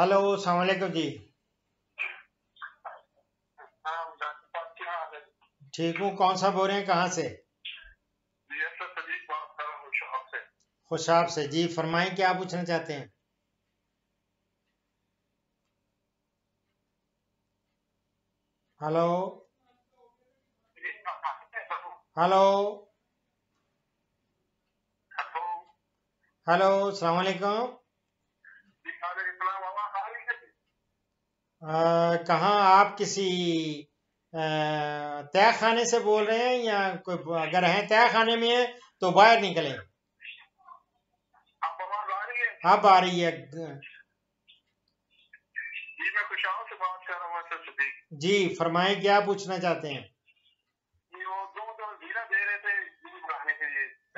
Hello, السلام علیکم جی۔ ٹھیک ہوں، کون سا بول رہے ہیں؟ کہاں سے؟ خوشاب سے۔ جی فرمائیں، کیا پوچھنا چاہتے ہیں؟ ہلو۔ ہلو۔ ہلو، السلام علیکم۔ کہاں آپ کسی تہ خانے سے بول رہے ہیں یا کوئی اگر ہیں تہ خانے میں ہیں تو باہر نکلیں؟ اب آ رہی ہے۔ جی فرمائیں کیا پوچھنا چاہتے ہیں؟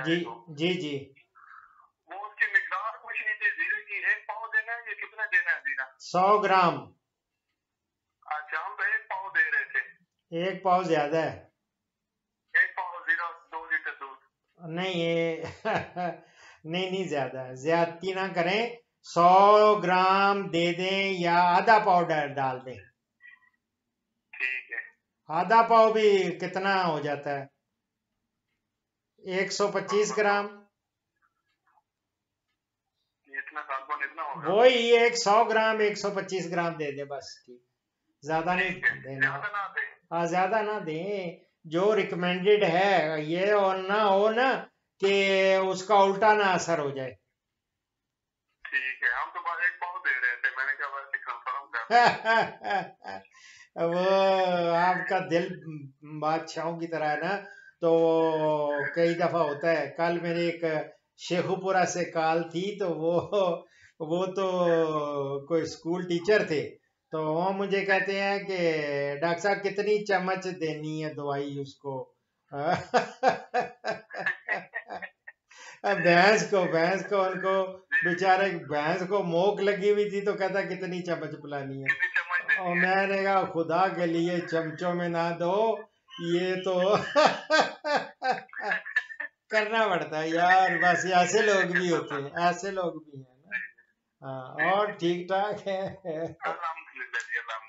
جی جی جی۔ سو گرام۔ اچھا ہم تو ایک پاؤ دے رہے تھے۔ ایک پاؤ زیادہ ہے۔ ایک پاؤ زیرو دو لیٹر دودھ۔ نہیں یہ نہیں نہیں زیادہ ہے۔ زیادتی نہ کریں۔ سو گرام دے دیں یا آدھا پاؤڈر ڈال دیں۔ ٹھیک ہے۔ آدھا پاؤ بھی کتنا ہو جاتا ہے؟ ایک سو پچیس گرام۔ وہی ایک سو گرام ایک سو پچیس گرام دے دیں بس ٹھیک زیادہ نہیں دینا زیادہ نہ دیں ہاں زیادہ نہ دیں جو ریکمینڈڈ ہے یہ اور نہ ہو نا کہ اس کا الٹا نہ اثر ہو جائے۔ ٹھیک ہے ہم تو بس ایک پاؤ دے رہے تھے۔ میں نے کہا ویسے کنفرم کر۔ وہ آپ کا دل بادشاہوں کی طرح ہے نا۔ تو کئی دفعہ ہوتا ہے۔ کل میرے ایک شیخو پورا سے کال تھی تو وہ وہ تو کوئی اسکول ٹیچر تھے تو وہ مجھے کہتے ہیں کہ ڈاکٹر صاحب کتنی چمچ دینی ہے دوائی اس کو بھینس کو بھینس کو ان کو بیچارے بھینس کو موک لگی ہوئی تھی تو کہتا کتنی چمچ پلانی ہے؟ اور میں نے کہا خدا کے لیے چمچوں میں نہ دو یہ تو کرنا پڑتا ہے یار بس ایسے لوگ بھی ہوتے ہیں ایسے لوگ بھی ہیں نا۔ ہاں اور ٹھیک ٹھاک ہے۔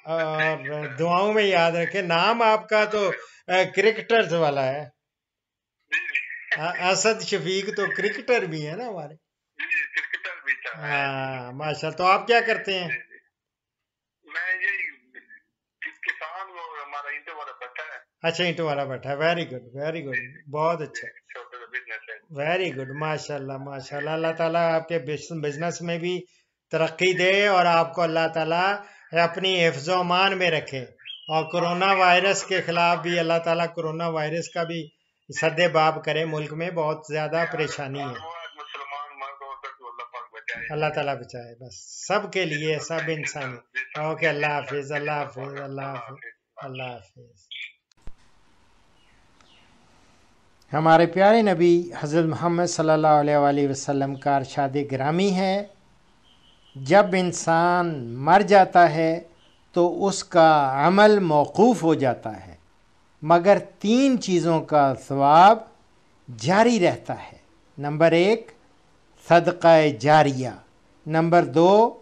اور دعاؤں میں یاد رکھیں نام آپ کا تو کرکٹرز والا ہے۔ جی اسد شفیق تو کرکٹر بھی ہے نا ہمارے۔ ہاں ماشاء تو آپ کیا کرتے ہیں؟ اچھا اینٹوں والا بیٹھا ہے۔ ویری گڈ ویری گڈ بہت اچھا۔ بزنس ہے ویری گڈ ماشاء اللہ ماشاء اللہ اللہ تعالیٰ آپ کے بزنس میں بھی ترقی دے اور آپ کو اللہ تعالیٰ اپنی حفظ و امان میں رکھے اور کرونا وائرس کے خلاف بھی اللہ تعالیٰ کرونا وائرس کا بھی صد باب کرے ملک میں، بہت زیادہ پریشانی ہے۔ اللہ اللہ تعالیٰ بچائے، بس سب کے لیے، سب انسان اوکے اللہ حافظ اللہ حافظ اللہ حافظ اللہ حافظ۔ ہمارے پیارے نبی حضرت محمد صلی اللہ علیہ وآلہ وسلم کا ارشاد گرامی ہے، جب انسان مر جاتا ہے تو اس کا عمل موقوف ہو جاتا ہے، مگر تین چیزوں کا ثواب جاری رہتا ہے۔ نمبر ایک، صدقہ جاریہ۔ نمبر دو،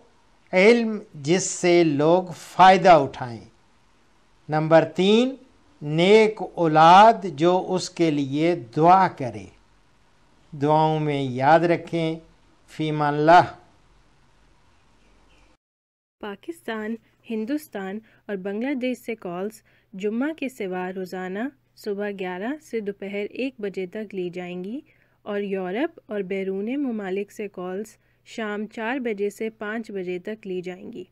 علم جس سے لوگ فائدہ اٹھائیں۔ نمبر تین نیک اولاد جو اس کے لیے دعا کرے۔ دعاؤں میں یاد رکھیں فیمان اللہ۔ پاکستان، ہندوستان اور بنگلہ دیش سے کالز جمعہ کے سوا روزانہ صبح گیارہ سے دوپہر ایک بجے تک لی جائیں گی اور یورپ اور بیرون ممالک سے کالز شام چار بجے سے پانچ بجے تک لی جائیں گی۔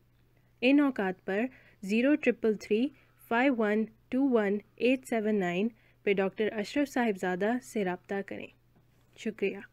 ان اوقات پر zero triple three five one two one eight seven nine پہ ڈاکٹر اشرف صاحبزادہ سے رابطہ کریں۔ شکریہ۔